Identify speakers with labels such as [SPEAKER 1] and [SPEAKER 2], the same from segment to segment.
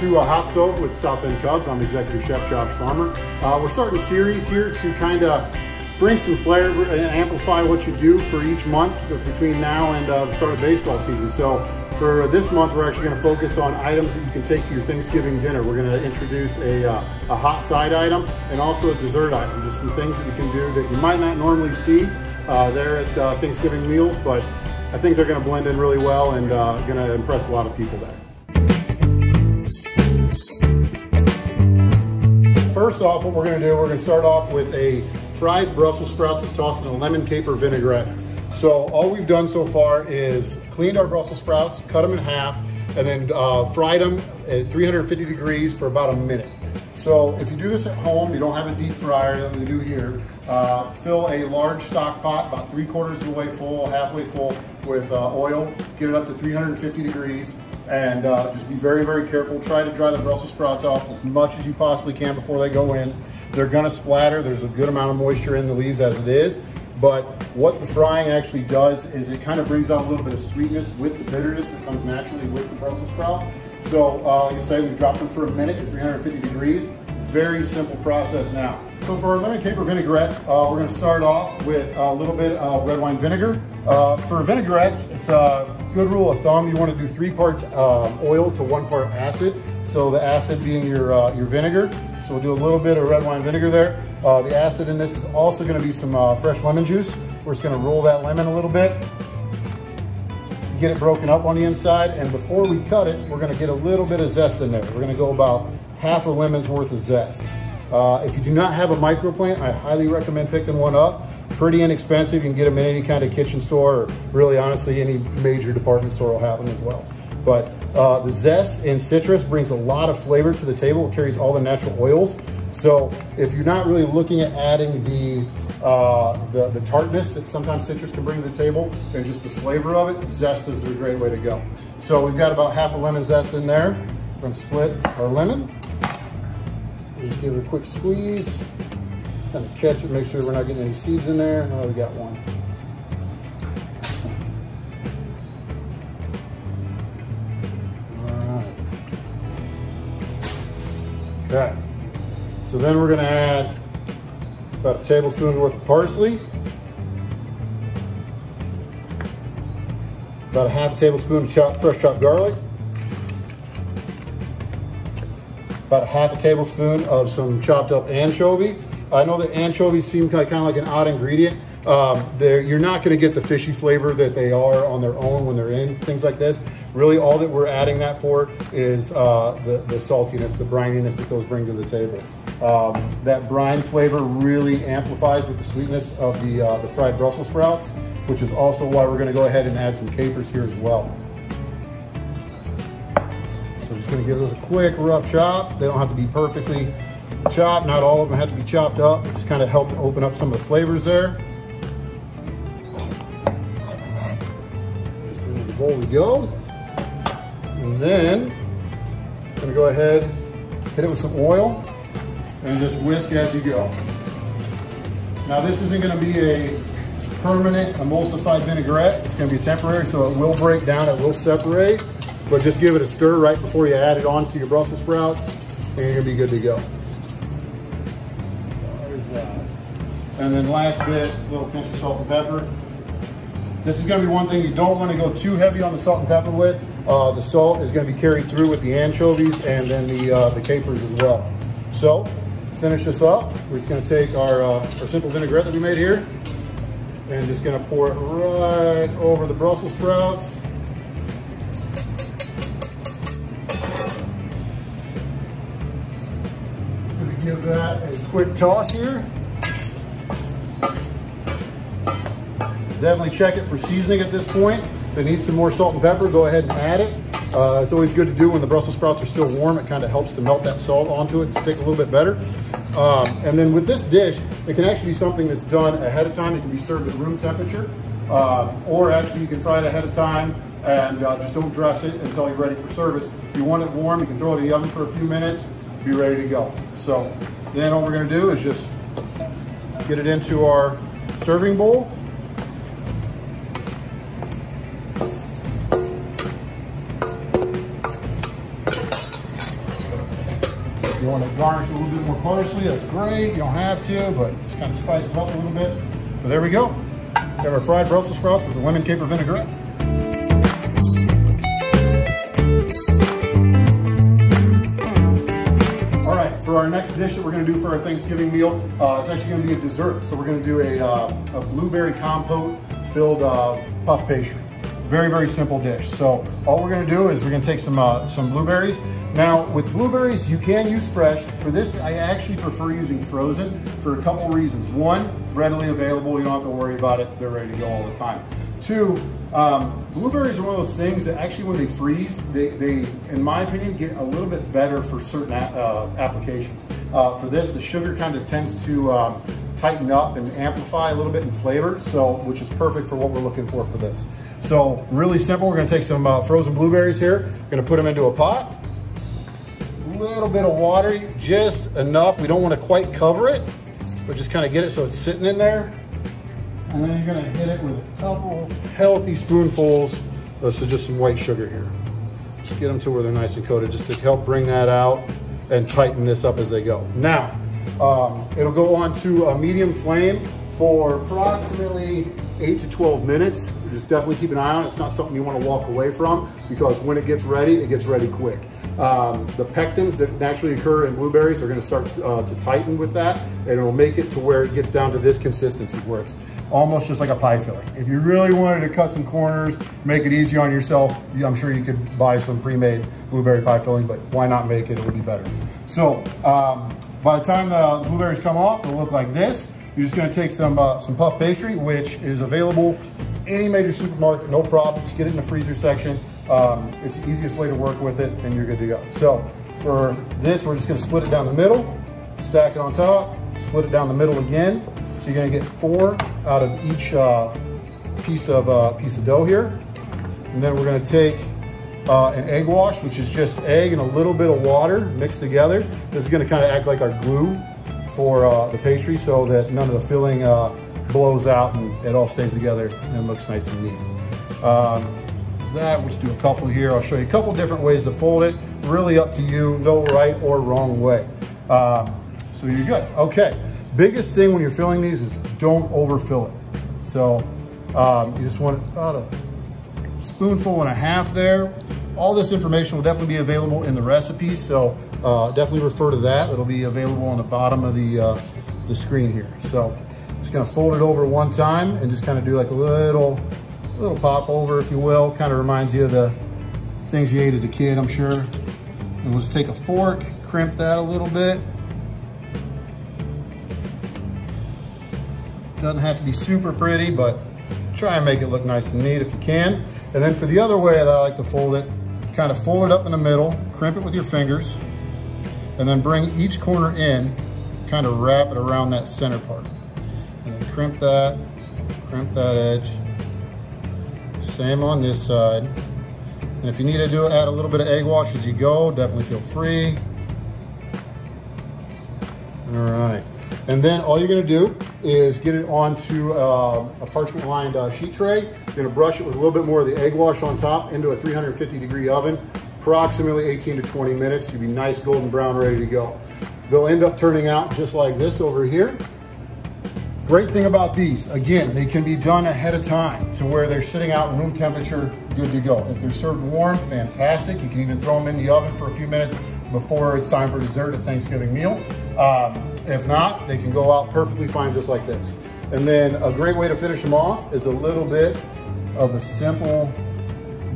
[SPEAKER 1] to a Hot Stove with South Bend Cubs. I'm Executive Chef Josh Farmer. Uh, we're starting a series here to kind of bring some flair and amplify what you do for each month between now and uh, the start of baseball season. So for this month, we're actually going to focus on items that you can take to your Thanksgiving dinner. We're going to introduce a, uh, a hot side item and also a dessert item. Just some things that you can do that you might not normally see uh, there at uh, Thanksgiving meals, but I think they're going to blend in really well and uh, going to impress a lot of people there. First off, what we're gonna do, we're gonna start off with a fried Brussels sprouts that's tossed in a lemon caper vinaigrette. So all we've done so far is cleaned our Brussels sprouts, cut them in half, and then uh, fried them at 350 degrees for about a minute. So if you do this at home, you don't have a deep fryer that we do here, uh, fill a large stock pot, about three quarters of the way full, halfway full with uh, oil, get it up to 350 degrees, and uh, just be very, very careful. Try to dry the Brussels sprouts off as much as you possibly can before they go in. They're gonna splatter. There's a good amount of moisture in the leaves as it is, but what the frying actually does is it kind of brings out a little bit of sweetness with the bitterness that comes naturally with the Brussels sprout. So uh, like I say, we've dropped them for a minute at 350 degrees. Very simple process now. So for our lemon caper vinaigrette, uh, we're gonna start off with a little bit of red wine vinegar. Uh, for vinaigrettes, it's a good rule of thumb. You wanna do three parts um, oil to one part acid. So the acid being your, uh, your vinegar. So we'll do a little bit of red wine vinegar there. Uh, the acid in this is also gonna be some uh, fresh lemon juice. We're just gonna roll that lemon a little bit, get it broken up on the inside. And before we cut it, we're gonna get a little bit of zest in there. We're gonna go about half a lemon's worth of zest. Uh, if you do not have a Microplane, I highly recommend picking one up. Pretty inexpensive. You can get them in any kind of kitchen store or really honestly any major department store will have them as well. But uh, the zest in citrus brings a lot of flavor to the table. It carries all the natural oils. So if you're not really looking at adding the, uh, the, the, tartness that sometimes citrus can bring to the table and just the flavor of it, zest is a great way to go. So we've got about half a lemon zest in there. Gonna split our lemon. Just give it a quick squeeze. Kind of catch it, make sure we're not getting any seeds in there. Oh, we got one. Okay. So then we're gonna add about a tablespoon worth of parsley. About a half a tablespoon of chopped, fresh chopped garlic. About a half a tablespoon of some chopped up anchovy. I know that anchovies seem kind of like an odd ingredient. Um, you're not gonna get the fishy flavor that they are on their own when they're in things like this. Really all that we're adding that for is uh, the, the saltiness, the brininess that those bring to the table. Um, that brine flavor really amplifies with the sweetness of the, uh, the fried Brussels sprouts, which is also why we're gonna go ahead and add some capers here as well. Just gonna give those a quick rough chop. They don't have to be perfectly chopped. Not all of them have to be chopped up. Just kind of help to open up some of the flavors there. Just into the bowl we go. And then I'm gonna go ahead, hit it with some oil and just whisk as you go. Now this isn't gonna be a permanent emulsified vinaigrette. It's gonna be temporary, so it will break down, it will separate, but just give it a stir right before you add it on to your Brussels sprouts, and you're gonna be good to go. And then last bit, a little pinch of salt and pepper. This is gonna be one thing you don't wanna go too heavy on the salt and pepper with. Uh, the salt is gonna be carried through with the anchovies and then the, uh, the capers as well. So, finish this up, we're just gonna take our, uh, our simple vinaigrette that we made here and just gonna pour it right over the Brussels sprouts. Quick toss here. Definitely check it for seasoning at this point. If it needs some more salt and pepper, go ahead and add it. Uh, it's always good to do when the Brussels sprouts are still warm. It kind of helps to melt that salt onto it and stick a little bit better. Um, and then with this dish, it can actually be something that's done ahead of time. It can be served at room temperature. Uh, or actually you can fry it ahead of time and uh, just don't dress it until you're ready for service. If you want it warm, you can throw it in the oven for a few minutes, be ready to go. So then all we're gonna do is just get it into our serving bowl you want to garnish a little bit more parsley, that's great. You don't have to, but just kind of spice it up a little bit. But there we go. We have our fried Brussels sprouts with the lemon caper vinaigrette. Dish that we're gonna do for our Thanksgiving meal, uh, actually gonna be a dessert. So we're gonna do a, uh, a blueberry compote filled uh, puff pastry. Very, very simple dish. So all we're gonna do is we're gonna take some, uh, some blueberries. Now with blueberries, you can use fresh. For this, I actually prefer using frozen for a couple reasons. One, readily available, you don't have to worry about it. They're ready to go all the time. Two, um, blueberries are one of those things that actually when they freeze, they, they in my opinion, get a little bit better for certain uh, applications. Uh, for this, the sugar kind of tends to um, tighten up and amplify a little bit in flavor, so which is perfect for what we're looking for for this. So really simple, we're gonna take some uh, frozen blueberries here, we're gonna put them into a pot, a little bit of water, just enough. We don't wanna quite cover it, but just kind of get it so it's sitting in there. And then you're gonna hit it with a couple healthy spoonfuls so just some white sugar here. Just get them to where they're nice and coated, just to help bring that out and tighten this up as they go. Now, um, it'll go on to a medium flame for approximately eight to 12 minutes. Just definitely keep an eye on it. It's not something you want to walk away from because when it gets ready, it gets ready quick. Um, the pectins that naturally occur in blueberries are going to start uh, to tighten with that and it'll make it to where it gets down to this consistency where it's almost just like a pie filling. If you really wanted to cut some corners, make it easy on yourself, I'm sure you could buy some pre-made blueberry pie filling, but why not make it? It would be better. So um, by the time the blueberries come off, they'll look like this. You're just gonna take some, uh, some puff pastry, which is available any major supermarket, no problem. Just get it in the freezer section. Um, it's the easiest way to work with it and you're good to go. So for this, we're just gonna split it down the middle, stack it on top, split it down the middle again. So you're gonna get four out of each uh, piece of uh, piece of dough here. And then we're gonna take uh, an egg wash, which is just egg and a little bit of water mixed together. This is gonna kind of act like our glue for uh, the pastry so that none of the filling uh, blows out and it all stays together and looks nice and neat. Um, that, we'll just do a couple here. I'll show you a couple different ways to fold it. Really up to you, no right or wrong way. Um, so you're good. Okay, biggest thing when you're filling these is don't overfill it. So um, you just want about a spoonful and a half there. All this information will definitely be available in the recipe, so uh, definitely refer to that. It'll be available on the bottom of the, uh, the screen here. So just gonna fold it over one time and just kind of do like a little, little pop over, if you will. Kind of reminds you of the things you ate as a kid, I'm sure. And we'll just take a fork, crimp that a little bit. Doesn't have to be super pretty, but try and make it look nice and neat if you can. And then for the other way that I like to fold it, kind of fold it up in the middle, crimp it with your fingers, and then bring each corner in, kind of wrap it around that center part. And then crimp that, crimp that edge. Same on this side. And if you need to do add a little bit of egg wash as you go, definitely feel free. All right. And then all you're gonna do is get it onto uh, a parchment lined uh, sheet tray. You're gonna brush it with a little bit more of the egg wash on top into a 350 degree oven, approximately 18 to 20 minutes. You'll be nice golden brown, ready to go. They'll end up turning out just like this over here. Great thing about these, again, they can be done ahead of time to where they're sitting out room temperature, good to go. If they're served warm, fantastic. You can even throw them in the oven for a few minutes before it's time for dessert at Thanksgiving meal. Um, if not, they can go out perfectly fine just like this. And then a great way to finish them off is a little bit of a simple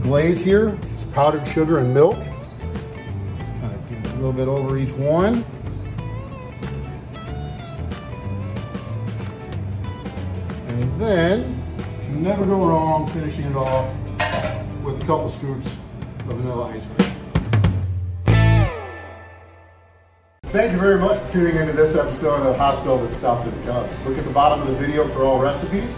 [SPEAKER 1] glaze here. It's powdered sugar and milk. A little bit over each one. And then, never go wrong finishing it off with a couple scoops of vanilla ice cream. Thank you very much for tuning into this episode of Hot Stove with South Bend Cubs. Look at the bottom of the video for all recipes.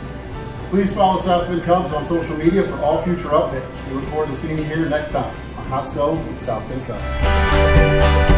[SPEAKER 1] Please follow South Bend Cubs on social media for all future updates. We look forward to seeing you here next time on Hot Stove with South Bend Cubs.